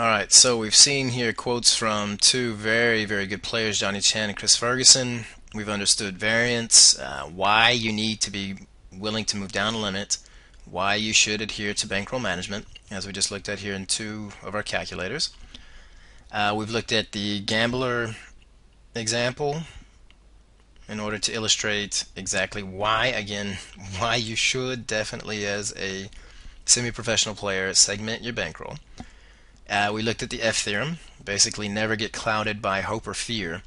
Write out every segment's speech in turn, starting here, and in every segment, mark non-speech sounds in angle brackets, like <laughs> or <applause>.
Alright, so we've seen here quotes from two very, very good players, Johnny Chan and Chris Ferguson. We've understood variance, uh, why you need to be willing to move down a limit, why you should adhere to bankroll management, as we just looked at here in two of our calculators. Uh, we've looked at the gambler example in order to illustrate exactly why, again, why you should definitely, as a semi-professional player, segment your bankroll. Uh, we looked at the F theorem, basically never get clouded by hope or fear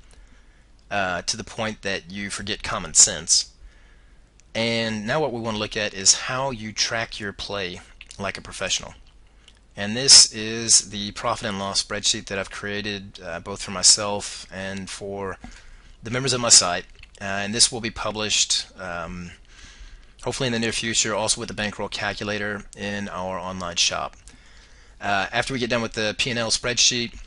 uh, to the point that you forget common sense. And now what we want to look at is how you track your play like a professional. And this is the profit and loss spreadsheet that I've created uh, both for myself and for the members of my site. Uh, and this will be published um, hopefully in the near future also with the bankroll calculator in our online shop. Uh, after we get done with the P&L spreadsheet,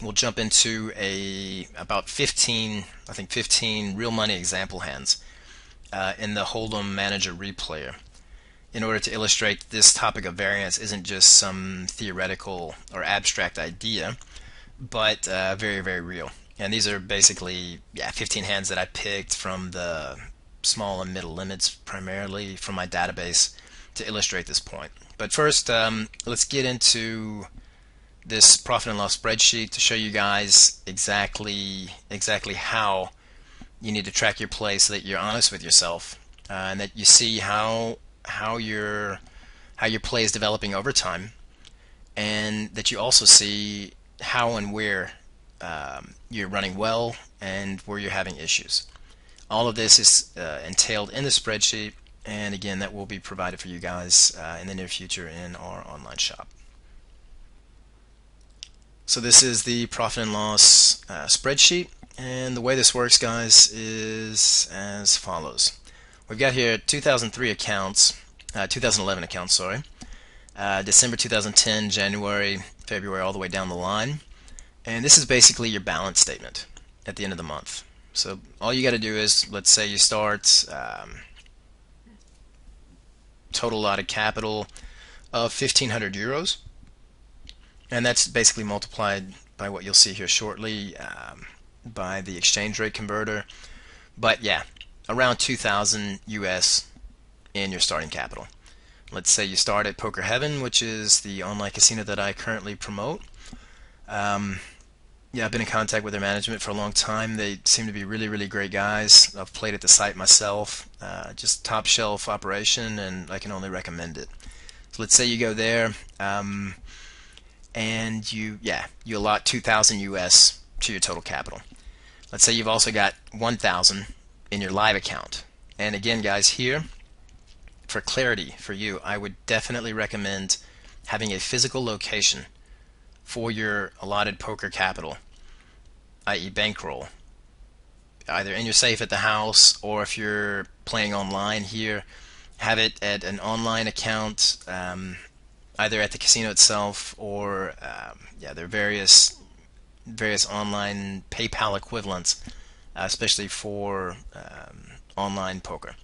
we'll jump into a about 15, I think 15 real money example hands uh, in the Hold'em Manager Replayer in order to illustrate this topic of variance isn't just some theoretical or abstract idea, but uh, very, very real. And these are basically, yeah, 15 hands that I picked from the small and middle limits primarily from my database to illustrate this point. But first, um, let's get into this profit and loss spreadsheet to show you guys exactly exactly how you need to track your play so that you're honest with yourself uh, and that you see how how your how your play is developing over time and that you also see how and where um, you're running well and where you're having issues. All of this is uh, entailed in the spreadsheet and again that will be provided for you guys uh, in the near future in our online shop. So this is the profit and loss uh, spreadsheet and the way this works guys is as follows. We've got here 2003 accounts, uh, 2011 accounts sorry, uh, December 2010, January, February all the way down the line and this is basically your balance statement at the end of the month. So all you got to do is let's say you start um, total allotted capital of 1500 euros. And that's basically multiplied by what you'll see here shortly um, by the exchange rate converter. But yeah around 2000 US in your starting capital. Let's say you start at Poker Heaven which is the online casino that I currently promote. Um, yeah, I've been in contact with their management for a long time. They seem to be really, really great guys. I've played at the site myself. Uh, just top shelf operation, and I can only recommend it. So let's say you go there, um, and you, yeah, you allot 2,000 US to your total capital. Let's say you've also got 1,000 in your live account. And again, guys, here, for clarity for you, I would definitely recommend having a physical location for your allotted poker capital, i.e. bankroll, either in your safe at the house or if you're playing online here, have it at an online account, um, either at the casino itself or um, yeah, there are various various online PayPal equivalents, uh, especially for um, online poker.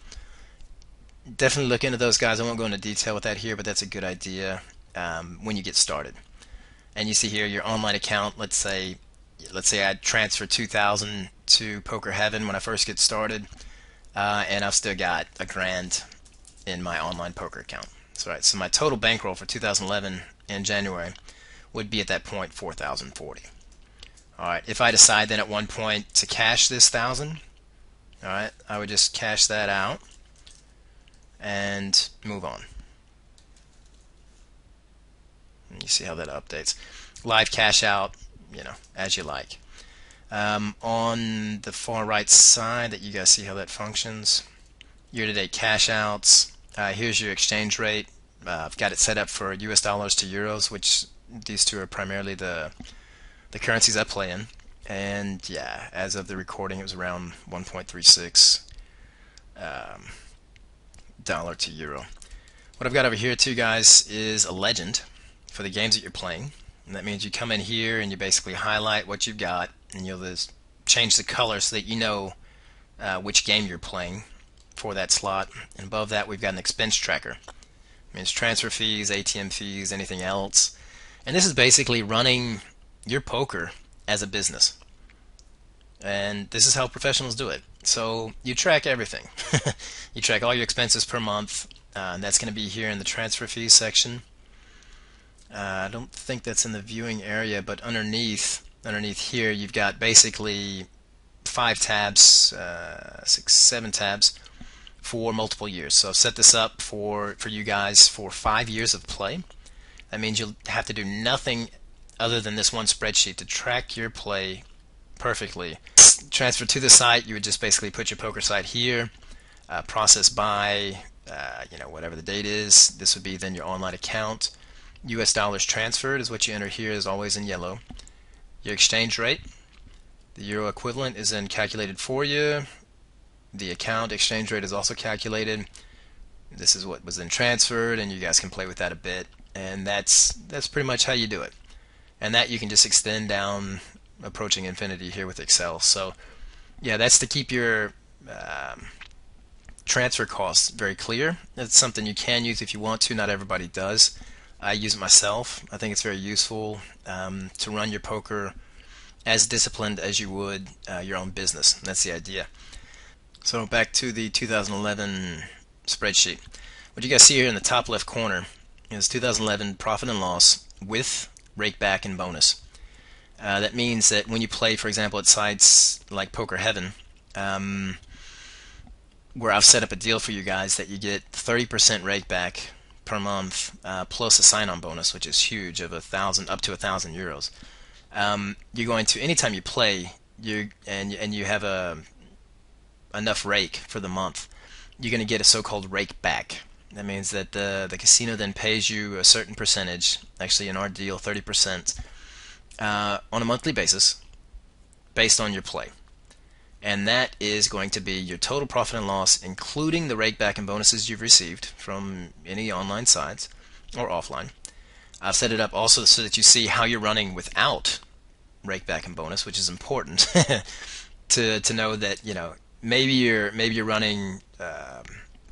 Definitely look into those guys. I won't go into detail with that here, but that's a good idea um, when you get started and you see here your online account let's say let's say I transfer 2000 to Poker Heaven when I first get started uh, and I've still got a grand in my online poker account. So right so my total bankroll for 2011 in January would be at that point 4040 alright if I decide then at one point to cash this thousand alright I would just cash that out and move on you see how that updates. Live cash out, you know, as you like. Um, on the far right side that you guys see how that functions. Year-to-date cash outs. Uh, here's your exchange rate. Uh, I've got it set up for US dollars to euros, which these two are primarily the the currencies I play in. And yeah, as of the recording, it was around 1.36 um, dollar to euro. What I've got over here too, guys, is a legend for the games that you're playing. And that means you come in here and you basically highlight what you've got and you'll just change the color so that you know uh, which game you're playing for that slot. And above that we've got an expense tracker. It means transfer fees, ATM fees, anything else. And this is basically running your poker as a business. And this is how professionals do it. So you track everything. <laughs> you track all your expenses per month. Uh, and that's going to be here in the transfer fees section. Uh, I don't think that's in the viewing area, but underneath underneath here you've got basically five tabs, uh, six, seven tabs for multiple years. So I've set this up for, for you guys for five years of play. That means you'll have to do nothing other than this one spreadsheet to track your play perfectly. Transfer to the site, you would just basically put your poker site here, uh, process by, uh, you know, whatever the date is. This would be then your online account. US dollars transferred is what you enter here is always in yellow. Your exchange rate, the euro equivalent is then calculated for you. The account exchange rate is also calculated. This is what was then transferred and you guys can play with that a bit and that's that's pretty much how you do it and that you can just extend down approaching infinity here with Excel so yeah that's to keep your um, transfer costs very clear it's something you can use if you want to not everybody does I use it myself. I think it's very useful um, to run your poker as disciplined as you would uh, your own business. That's the idea. So back to the 2011 spreadsheet. What you guys see here in the top left corner is 2011 profit and loss with rake back and bonus. Uh, that means that when you play, for example, at sites like Poker Heaven, um, where I've set up a deal for you guys that you get 30% rake back per month uh, plus a sign-on bonus, which is huge, of a thousand up to a thousand euros. Um, you're going to anytime you play, you and and you have a enough rake for the month, you're going to get a so-called rake back. That means that the, the casino then pays you a certain percentage, actually in our deal 30%, uh, on a monthly basis based on your play. And that is going to be your total profit and loss, including the rakeback and bonuses you've received from any online sites or offline. I've set it up also so that you see how you're running without rakeback and bonus, which is important <laughs> to to know that you know maybe you're maybe you're running. Um,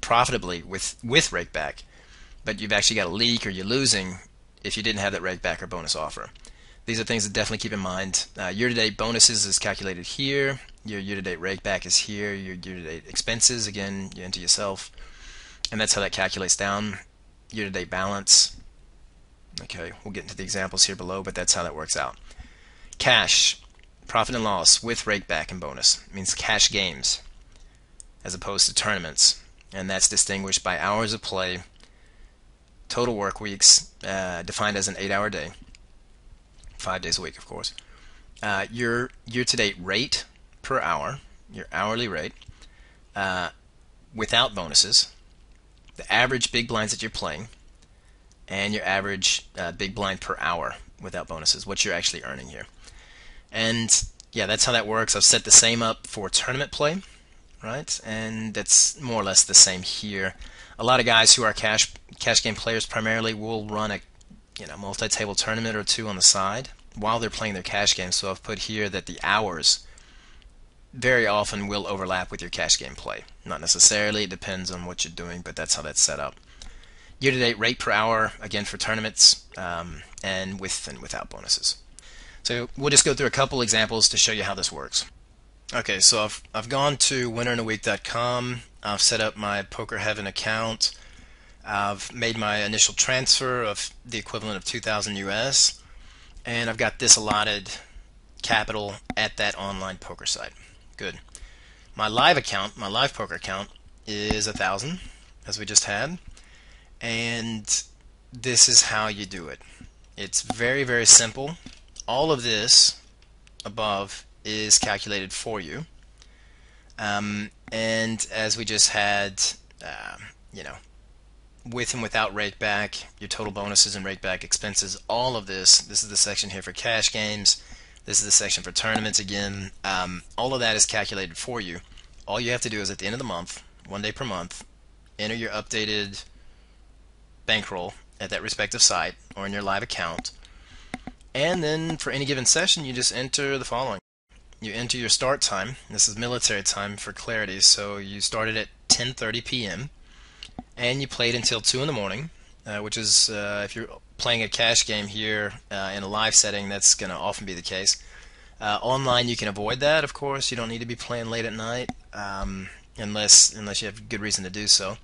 profitably with with rakeback, but you've actually got a leak or you're losing if you didn't have that rakeback or bonus offer. These are things to definitely keep in mind. Uh, year-to-date bonuses is calculated here. Your year-to-date rakeback is here. Your year-to-date expenses, again, you enter yourself. And that's how that calculates down. Year-to-date balance. Okay, we'll get into the examples here below, but that's how that works out. Cash, profit and loss with rakeback and bonus. Means cash games as opposed to tournaments and that's distinguished by hours of play, total work weeks, uh, defined as an eight-hour day, five days a week, of course. Uh, your year-to-date rate per hour, your hourly rate, uh, without bonuses, the average big blinds that you're playing, and your average uh, big blind per hour without bonuses, what you're actually earning here. And yeah, that's how that works. I've set the same up for tournament play right? And that's more or less the same here. A lot of guys who are cash cash game players primarily will run a you know multi-table tournament or two on the side while they're playing their cash game. So I've put here that the hours very often will overlap with your cash game play. Not necessarily, it depends on what you're doing, but that's how that's set up. Year-to-date rate per hour, again for tournaments, um, and with and without bonuses. So we'll just go through a couple examples to show you how this works. Okay, so I've, I've gone to winnerinaweek.com. I've set up my Poker Heaven account. I've made my initial transfer of the equivalent of 2000 US. And I've got this allotted capital at that online poker site. Good. My live account, my live poker account, is a thousand, as we just had. And this is how you do it. It's very, very simple. All of this above is calculated for you. Um, and as we just had, uh, you know, with and without rakeback, your total bonuses and rakeback expenses, all of this, this is the section here for cash games, this is the section for tournaments again, um, all of that is calculated for you. All you have to do is at the end of the month, one day per month, enter your updated bankroll at that respective site or in your live account, and then for any given session, you just enter the following you enter your start time. This is military time for clarity. So you started at 10:30 p.m. and you played until 2 in the morning uh, which is uh, if you're playing a cash game here uh, in a live setting, that's going to often be the case. Uh, online, you can avoid that, of course. You don't need to be playing late at night um, unless unless you have good reason to do so.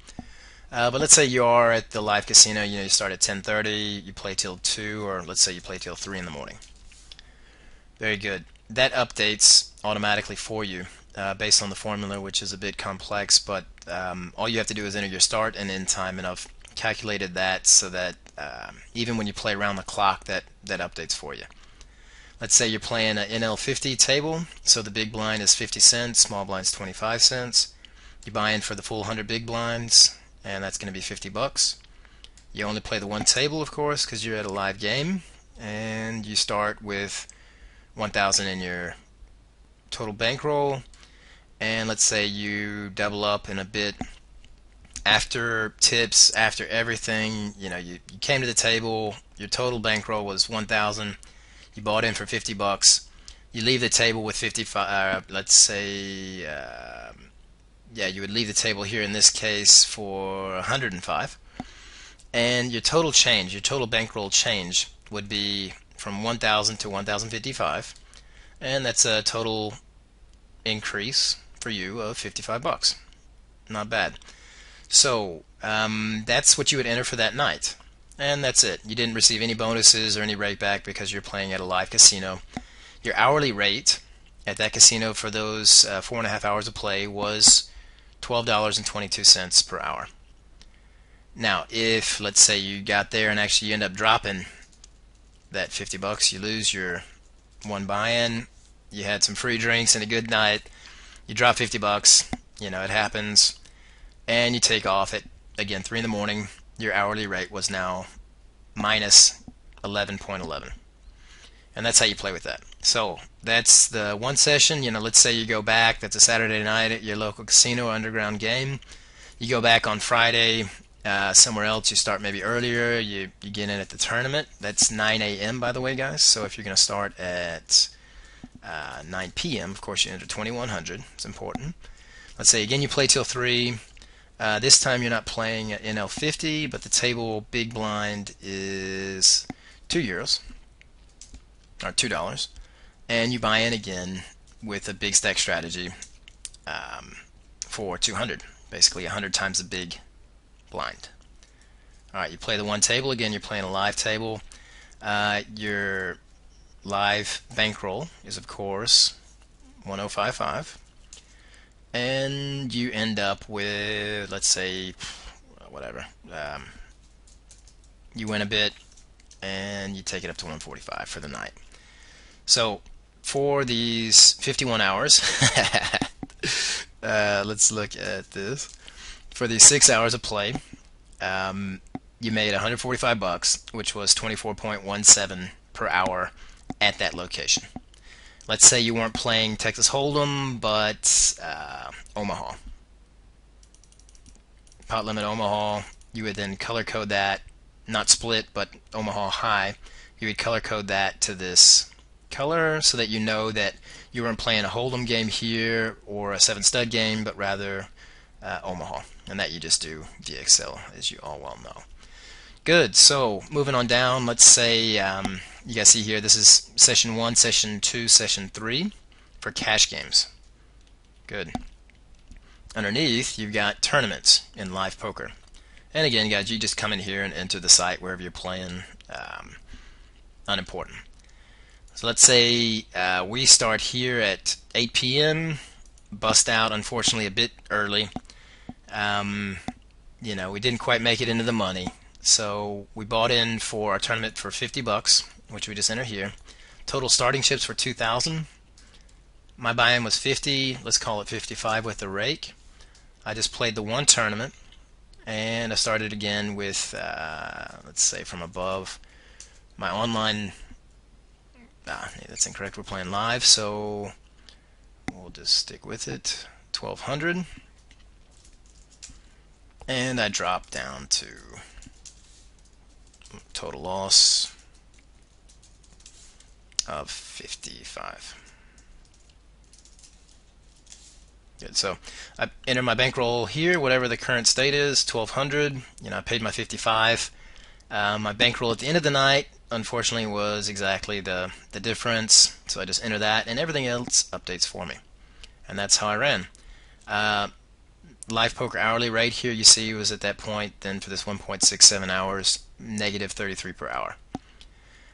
Uh, but let's say you are at the live casino. You know, you start at 10:30, you play till two, or let's say you play till three in the morning. Very good. That updates automatically for you uh, based on the formula, which is a bit complex. But um, all you have to do is enter your start and end time, and calculated that so that um, even when you play around the clock, that that updates for you. Let's say you're playing an NL50 table, so the big blind is 50 cents, small blind's 25 cents. You buy in for the full 100 big blinds, and that's going to be 50 bucks. You only play the one table, of course, because you're at a live game, and you start with 1,000 in your total bankroll, and let's say you double up in a bit after tips, after everything. You know, you, you came to the table, your total bankroll was 1,000 you bought in for 50 bucks. You leave the table with 55. Uh, let's say, uh, yeah, you would leave the table here in this case for 105, and your total change, your total bankroll change, would be from 1,000 to 1,055, and that's a total increase for you of 55 bucks. Not bad. So um, that's what you would enter for that night and that's it. You didn't receive any bonuses or any rake back because you're playing at a live casino. Your hourly rate at that casino for those uh, four and a half hours of play was $12.22 per hour. Now, if let's say you got there and actually you end up dropping that 50 bucks, you lose your one buy-in, you had some free drinks and a good night, you drop 50 bucks, you know, it happens, and you take off at again 3 in the morning, your hourly rate was now minus 11.11. And that's how you play with that. So that's the one session. You know, let's say you go back. That's a Saturday night at your local casino underground game. You go back on Friday uh, somewhere else. You start maybe earlier. You you get in at the tournament. That's 9 a.m. by the way, guys. So if you're going to start at uh, 9 p.m., of course you enter 2100. It's important. Let's say again you play till three. Uh, this time you're not playing at NL50, but the table big blind is two euros or two dollars, and you buy in again with a big stack strategy um, for 200, basically 100 times the big blind. All right, you play the one table again. You're playing a live table. Uh, your live bankroll is of course 1055 and you end up with let's say whatever um, you win a bit and you take it up to 145 for the night. So for these 51 hours <laughs> uh, let's look at this. For these six hours of play um, you made 145 bucks which was 24.17 per hour at that location let's say you weren't playing Texas Hold'em, but uh, Omaha. Pot limit Omaha, you would then color code that, not split, but Omaha high. You would color code that to this color so that you know that you weren't playing a Hold'em game here or a seven stud game, but rather uh, Omaha. And that you just do Excel, as you all well know. Good. So moving on down, let's say um, you guys see here this is session one, session two, session three for cash games. Good. Underneath, you've got tournaments in live poker. And again, guys, you just come in here and enter the site wherever you're playing. Um, unimportant. So let's say uh, we start here at 8 p.m. Bust out, unfortunately, a bit early. Um, you know, we didn't quite make it into the money. So we bought in for our tournament for 50 bucks, which we just enter here. Total starting chips for 2,000. My buy-in was 50. Let's call it 55 with the rake. I just played the one tournament, and I started again with, uh, let's say, from above. My online, ah, that's incorrect. We're playing live, so we'll just stick with it. 1200. And I drop down to total loss of 55. Good. So I enter my bankroll here, whatever the current state is, 1200. You know, I paid my 55. Uh, my bankroll at the end of the night, unfortunately, was exactly the, the difference. So I just enter that, and everything else updates for me. And that's how I ran. Uh, live poker hourly rate here you see was at that point then for this 1.67 hours negative 33 per hour.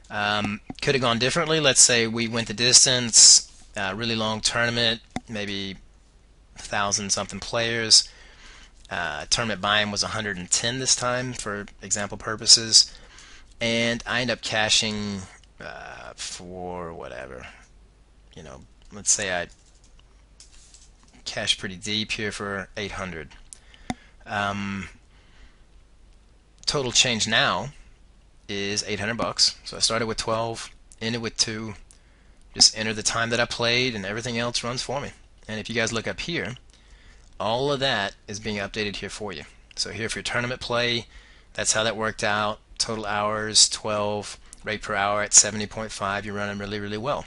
Um, could have gone differently. Let's say we went the distance uh, really long tournament maybe thousand something players. Uh, tournament buy-in was 110 this time for example purposes. And I end up cashing uh, for whatever. You know let's say I cash pretty deep here for 800 um, total change now is 800 bucks. So I started with 12 ended with 2 just enter the time that I played and everything else runs for me. And if you guys look up here all of that is being updated here for you. So here for your tournament play that's how that worked out. Total hours 12 rate per hour at 70.5 you're running really really well.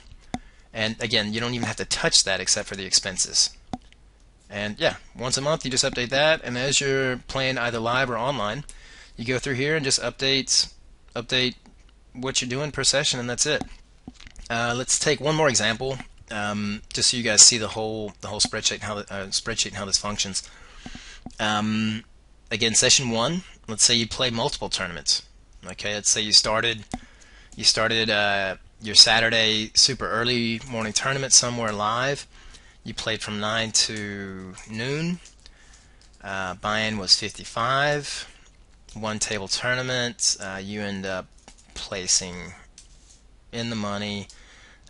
And again you don't even have to touch that except for the expenses. And yeah, once a month you just update that, and as you're playing either live or online, you go through here and just update update what you're doing per session, and that's it. Uh, let's take one more example, um, just so you guys see the whole the whole spreadsheet and how the, uh, spreadsheet and how this functions. Um, again, session one. Let's say you play multiple tournaments. Okay, let's say you started you started uh, your Saturday super early morning tournament somewhere live you played from 9 to noon. Uh, buy-in was 55. One table tournament. Uh, you end up placing in the money.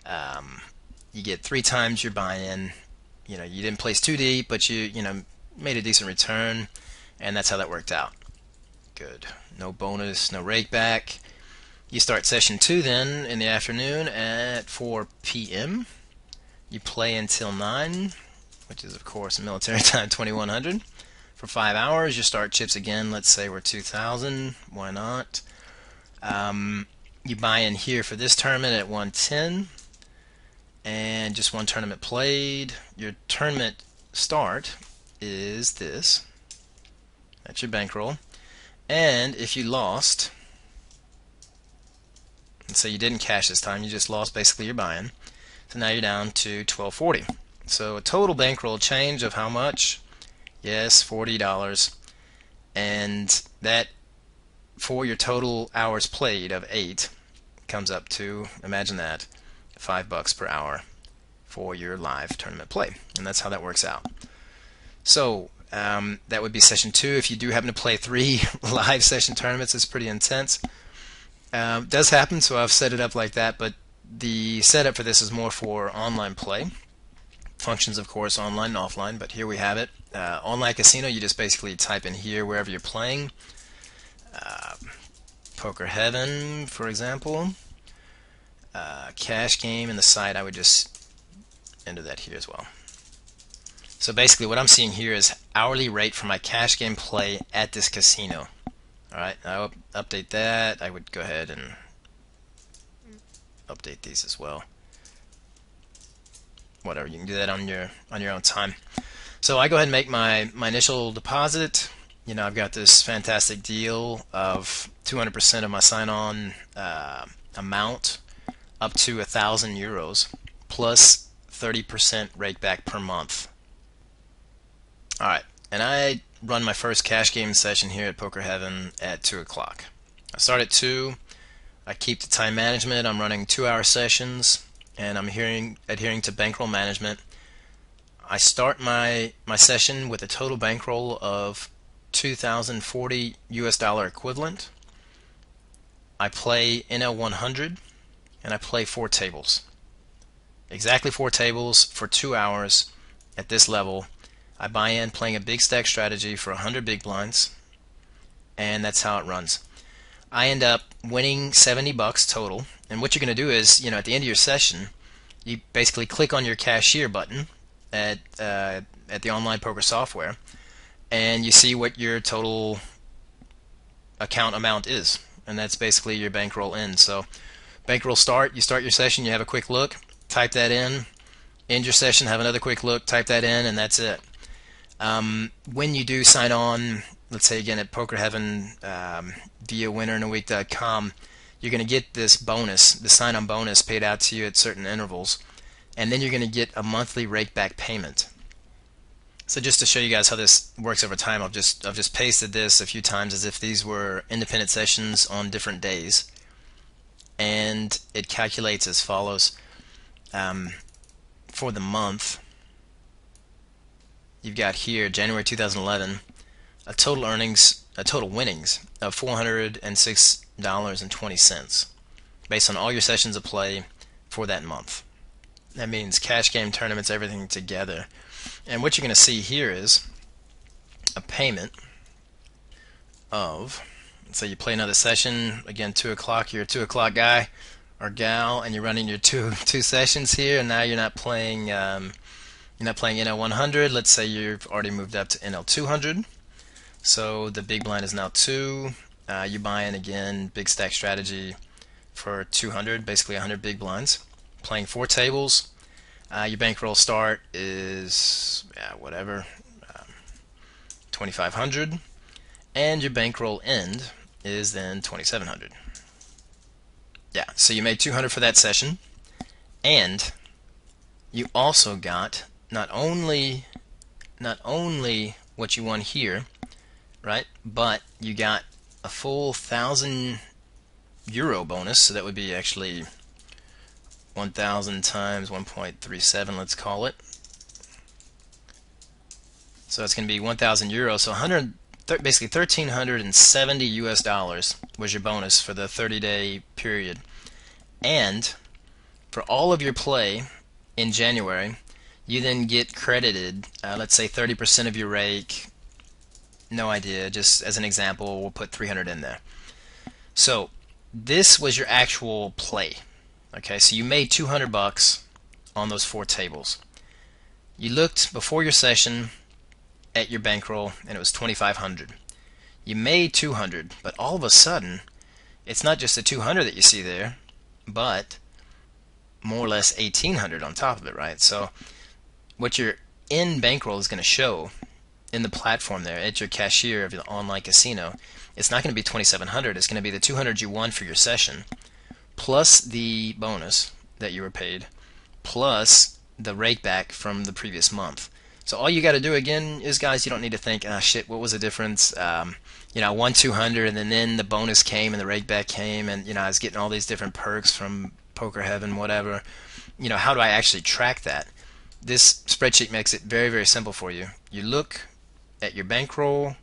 Um, you get three times your buy-in. You know, you didn't place too deep, but you you know made a decent return, and that's how that worked out. Good. No bonus, no rake back. You start session two then in the afternoon at 4 p.m. You play until 9, which is, of course, military <laughs> time 2100. For 5 hours, you start chips again. Let's say we're 2000. Why not? Um, you buy in here for this tournament at 110 and just one tournament played. Your tournament start is this. That's your bankroll. And if you lost, and so you didn't cash this time, you just lost basically your buy-in. So now you're down to 1240. So a total bankroll change of how much? Yes, $40. And that for your total hours played of 8 comes up to, imagine that, 5 bucks per hour for your live tournament play. And that's how that works out. So um, that would be session 2. If you do happen to play 3 <laughs> live session tournaments, it's pretty intense. Um, does happen, so I've set it up like that, but the setup for this is more for online play. Functions, of course, online and offline, but here we have it. Uh, online casino, you just basically type in here wherever you're playing. Uh, Poker Heaven, for example. Uh, cash game in the site, I would just enter that here as well. So basically what I'm seeing here is hourly rate for my cash game play at this casino. Alright, I'll update that. I would go ahead and update these as well. Whatever, you can do that on your on your own time. So I go ahead and make my, my initial deposit. You know, I've got this fantastic deal of 200% of my sign-on uh, amount up to a thousand euros plus 30% rake back per month. All right, and I run my first cash game session here at Poker Heaven at 2 o'clock. I start at 2. I keep the time management. I'm running two-hour sessions, and I'm adhering, adhering to bankroll management. I start my my session with a total bankroll of 2,040 US dollar equivalent. I play NL100, and I play four tables. Exactly four tables for two hours at this level. I buy in playing a big stack strategy for 100 big blinds, and that's how it runs. I end up winning 70 bucks total. And what you're going to do is, you know, at the end of your session, you basically click on your cashier button at uh, at the online poker software, and you see what your total account amount is, and that's basically your bankroll in. So, bankroll start, you start your session, you have a quick look, type that in, end your session, have another quick look, type that in, and that's it. Um, when you do sign on let's say again at Poker Heaven um, via winnerinaweek.com, you're going to get this bonus, the sign-on bonus paid out to you at certain intervals, and then you're going to get a monthly rakeback payment. So just to show you guys how this works over time, I've just I've just pasted this a few times as if these were independent sessions on different days, and it calculates as follows. Um, for the month, you've got here January 2011, a total earnings, a total winnings of $406.20 based on all your sessions of play for that month. That means cash game tournaments, everything together. And what you're going to see here is a payment of, so you play another session, again 2 o'clock, you're a 2 o'clock guy or gal, and you're running your two <laughs> two sessions here, and now you're not playing um, you're not playing NL 100. Let's say you've already moved up to NL 200. So the big blind is now 2. Uh, you buy in again, big stack strategy for 200, basically 100 big blinds. Playing four tables, uh, your bankroll start is yeah, whatever, um, 2500 and your bankroll end is then 2700 yeah so you made 200 for that session and you also got not only not only what you won here right? But you got a full thousand euro bonus so that would be actually 1000 times 1.37 let's call it. So it's going to be 1000 euros so 100 basically 1370 US dollars was your bonus for the 30 day period. And for all of your play in January you then get credited uh, let's say 30% of your rake no idea just as an example we'll put 300 in there so this was your actual play Okay, so you made 200 bucks on those four tables. You looked before your session at your bankroll and it was 2500. You made 200, but all of a sudden, it's not just the 200 that you see there, but more or less 1800 on top of it, right? So what your in bankroll is going to show in the platform there at your cashier of the online casino, it's not going to be 2700, it's going to be the 200 you won for your session plus the bonus that you were paid, plus the rake back from the previous month. So all you got to do again is, guys, you don't need to think, ah, shit, what was the difference? Um, you know, I won 200, and then, the bonus came, and the rake back came, and you know, I was getting all these different perks from Poker Heaven, whatever. You know, how do I actually track that? This spreadsheet makes it very, very simple for you. You look at your bankroll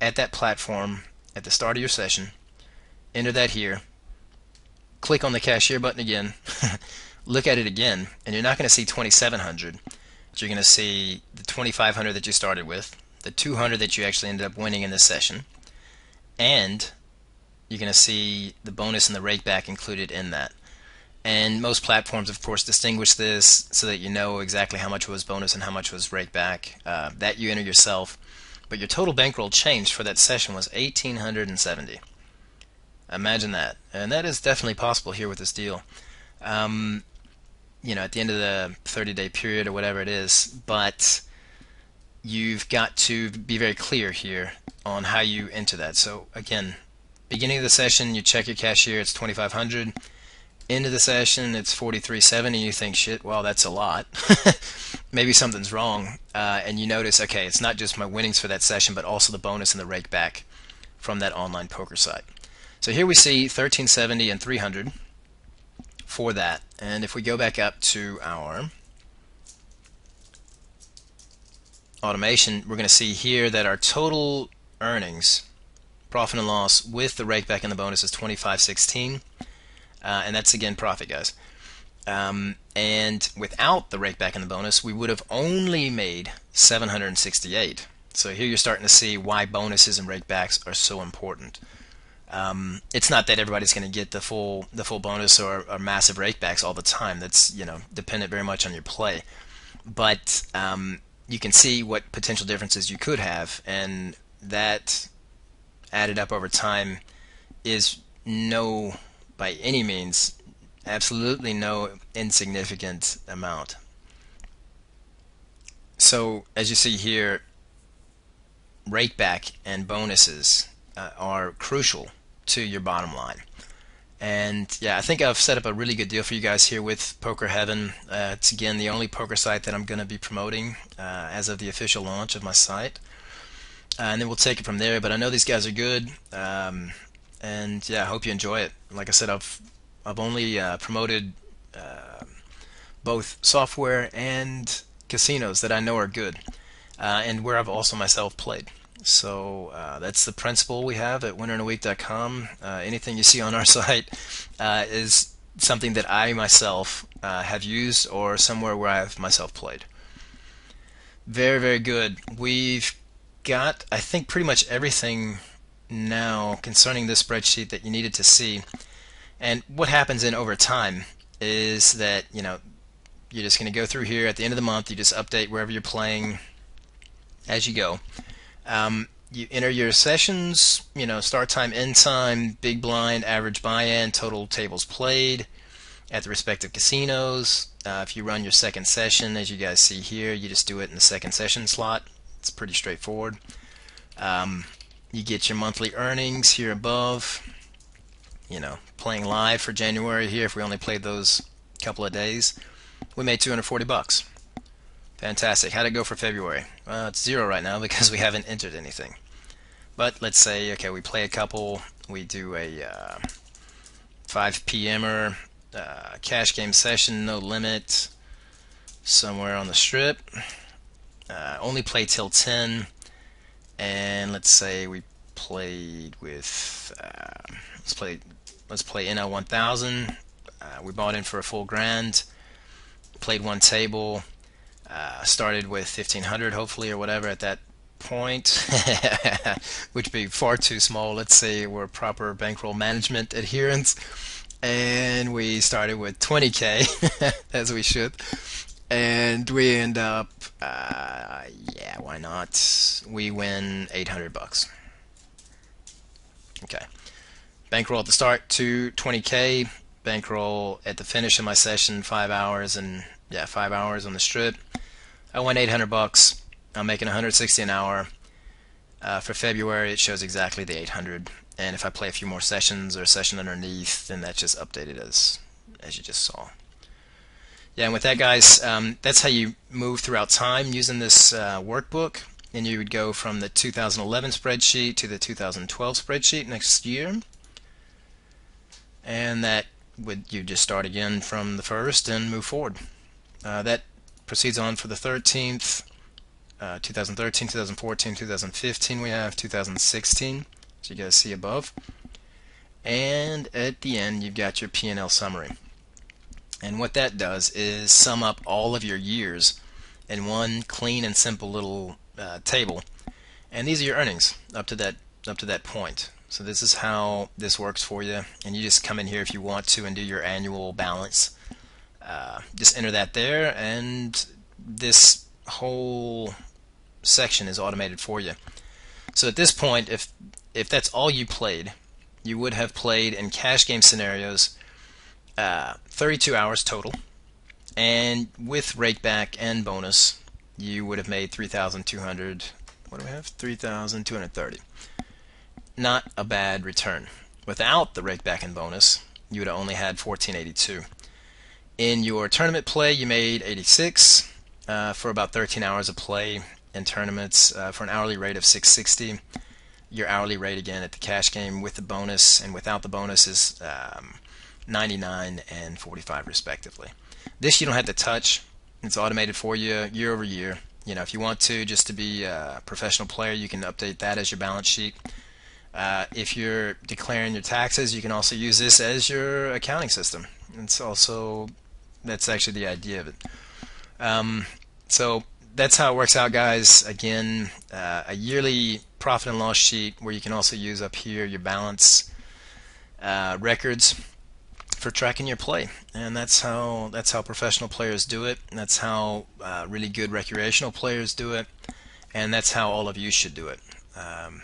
at that platform at the start of your session, enter that here, click on the cashier button again, <laughs> look at it again, and you're not going to see 2700. But you're going to see the 2500 that you started with, the 200 that you actually ended up winning in this session, and you're going to see the bonus and the rake back included in that. And most platforms, of course, distinguish this so that you know exactly how much was bonus and how much was rake back. Uh, that you enter yourself. But your total bankroll change for that session was 1870. Imagine that. And that is definitely possible here with this deal. Um, you know, at the end of the 30 day period or whatever it is, but you've got to be very clear here on how you enter that. So again, beginning of the session, you check your cashier, it's 2500 End of the session, it's 4370 you think, shit, well, that's a lot. <laughs> Maybe something's wrong. Uh, and you notice, okay, it's not just my winnings for that session, but also the bonus and the rake back from that online poker site. So here we see 1370 and 300 for that. And if we go back up to our automation, we're going to see here that our total earnings, profit and loss with the rake back and the bonus is 2516. Uh, and that's again profit, guys. Um, and without the rake back and the bonus, we would have only made 768. So here you're starting to see why bonuses and rake backs are so important. Um, it's not that everybody's going to get the full the full bonus or, or, massive rakebacks all the time. That's you know dependent very much on your play, but um, you can see what potential differences you could have, and that added up over time is no by any means absolutely no insignificant amount. So as you see here, rake back and bonuses uh, are crucial to your bottom line. And yeah, I think I've set up a really good deal for you guys here with Poker Heaven. Uh, it's again the only poker site that I'm going to be promoting uh, as of the official launch of my site. Uh, and then we'll take it from there. But I know these guys are good, um, and yeah, I hope you enjoy it. Like I said, I've I've only uh, promoted uh, both software and casinos that I know are good, uh, and where I've also myself played. So uh, that's the principle we have at winnerinaweek.com. Uh, anything you see on our <laughs> site uh, is something that I myself have used or somewhere where I have myself played. Very, very good. We've got, I think, pretty much everything now concerning this spreadsheet that you needed to see. And what happens in over time is that, you know, you're just going to go through here at the end of the month, you just update wherever you're playing as you go. Um, you enter your sessions, you know, start time, end time, big blind, average buy-in, total tables played at the respective casinos. Uh, if you run your second session, as you guys see here, you just do it in the second session slot. It's pretty straightforward. Um, you get your monthly earnings here above. You know, playing live for January here, if we only played those couple of days, we made 240 bucks. Fantastic. How'd it go for February? Well, it's zero right now <laughs> because we haven't entered anything. But let's say, okay, we play a couple, we do a uh, 5 p.m.er, uh, cash game session, no limit, somewhere on the strip. Uh, only play till 10, and let's say we played with, uh, let's play, let's play NL 1000. Uh, we bought in for a full grand, played one table, uh, started with 1500 hopefully or whatever at that point <laughs> which would be far too small. Let's say we're proper bankroll management adherence and we started with 20k <laughs> as we should. And we end up uh, yeah why not we win 800 bucks okay bankroll at the start to 20k bankroll at the finish of my session five hours and yeah five hours on the strip I won 800 bucks. I'm making 160 an hour. Uh, for February, it shows exactly the 800. And if I play a few more sessions or a session underneath, then that's just updated as as you just saw. Yeah, and with that, guys, um, that's how you move throughout time using this uh, workbook. And you would go from the 2011 spreadsheet to the 2012 spreadsheet next year. And that would you just start again from the first and move forward. Uh, that proceeds on for the 13th, uh, 2013, 2014, 2015 we have 2016, as you guys see above. And at the end you've got your P&L summary. And what that does is sum up all of your years in one clean and simple little uh, table. And these are your earnings up to that up to that point. So this is how this works for you. And you just come in here if you want to and do your annual balance. Uh, just enter that there and this whole section is automated for you. So at this point, if if that's all you played, you would have played in cash game scenarios uh, 32 hours total, and with rakeback and bonus, you would have made 3,200. What do we have? 3,230. Not a bad return. Without the rakeback and bonus, you would have only had 1482. In your tournament play, you made 86 uh, for about 13 hours of play in tournaments uh, for an hourly rate of 660. Your hourly rate again at the cash game with the bonus and without the bonus is um, 99 and 45 respectively. This you don't have to touch. It's automated for you year over year. You know, if you want to, just to be a professional player, you can update that as your balance sheet. Uh, if you're declaring your taxes, you can also use this as your accounting system. It's also that's actually the idea of it. Um, so that's how it works out, guys. Again, uh, a yearly profit and loss sheet where you can also use up here your balance uh, records for tracking your play, and that's how that's how professional players do it. That's how uh, really good recreational players do it, and that's how all of you should do it. Um,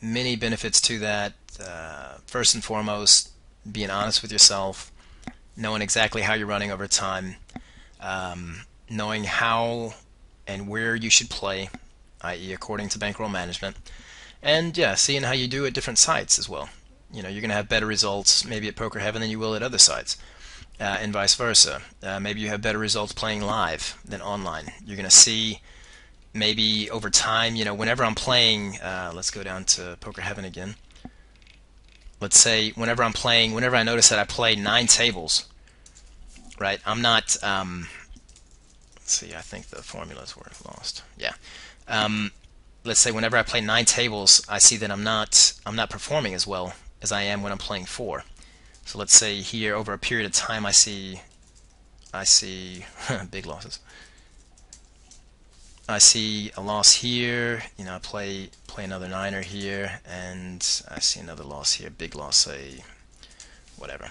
many benefits to that. Uh, first and foremost, being honest with yourself, knowing exactly how you're running over time, um, knowing how and where you should play, i.e., according to bankroll management, and yeah, seeing how you do at different sites as well. You know, you're going to have better results maybe at Poker Heaven than you will at other sites, uh, and vice versa. Uh, maybe you have better results playing live than online. You're going to see maybe over time, you know, whenever I'm playing, uh, let's go down to Poker Heaven again. Let's say whenever I'm playing, whenever I notice that I play nine tables, right? I'm not. Um, let's see. I think the formulas were lost. Yeah. Um, let's say whenever I play nine tables, I see that I'm not. I'm not performing as well as I am when I'm playing four. So let's say here over a period of time, I see. I see <laughs> big losses. I see a loss here. You know, I play play another niner here, and I see another loss here. Big loss, say whatever.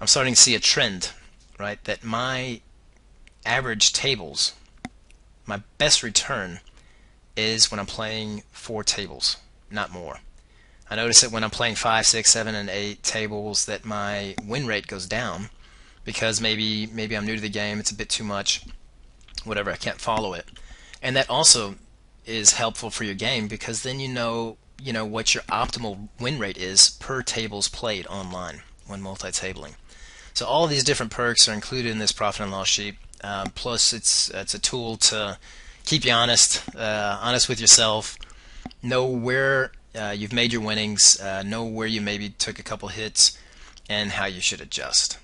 I'm starting to see a trend right, that my average tables, my best return is when I'm playing four tables, not more. I notice that when I'm playing five, six, seven, and eight tables, that my win rate goes down because maybe maybe I'm new to the game, it's a bit too much, whatever, I can't follow it, and that also is helpful for your game because then you know you know what your optimal win rate is per tables played online when multi-tabling. So all these different perks are included in this profit and loss sheet. Uh, plus, it's it's a tool to keep you honest, uh, honest with yourself. Know where uh, you've made your winnings. Uh, know where you maybe took a couple hits, and how you should adjust.